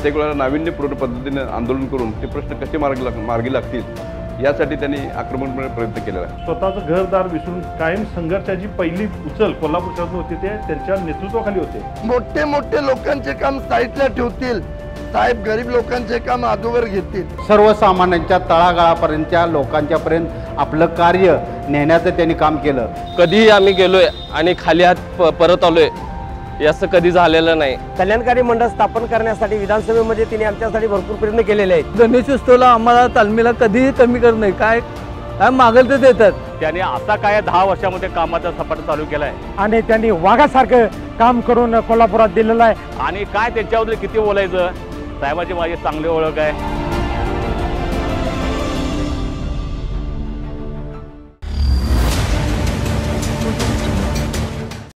प्रत्येक वेळेला नाविन्यपूर्ण पद्धतीने आंदोलन करून ते प्रश्न कसे मार्गी लाग मार्गी लागतील यासाठी त्यांनी आक्रमकपणे प्रयत्न केलेला आहे. स्वतःचं घरदार विसरून कायम संघर्षाची पहिली उचल कोल्हापूर शहरात होती ते त्यांच्या नेतृत्वाखाली होते. मोठे मोठे लोकांचे काम साईडला ठेवतील. साहेब गरीब लोकांचे काम अधोवर घेतील. सर्वसामान्यांच्या तळागाळापर्यंतच्या लोकांच्यापर्यंत आपलं कार्य नेण्याचं त्यांनी काम केलं. कधीही आम्ही गेलोय आणि खाली हात प- परत आलोय असं कधी झालेलं नाही. कल्याणकारी मंडळ स्थापन करण्यासाठी विधानसभेमध्ये तिने आमच्यासाठी भरपूर प्रयत्न केलेले आहेत. गणेशोत्सवला आम्हाला तालमीला कधीही कमी करत नाही. काय? काय मागेल ते देतात. त्याने असा काय दहा वर्षामध्ये कामाचा सपाटा चालू केलाय. आणि त्यांनी वाघासारखं काम करून कोल्हापुरात दिलेलं आहे. आणि काय त्याच्याबद्दल किती बोलायचं? साहेबाची माझी चांगली ओळख आहे.